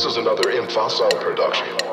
This is another Infocile production.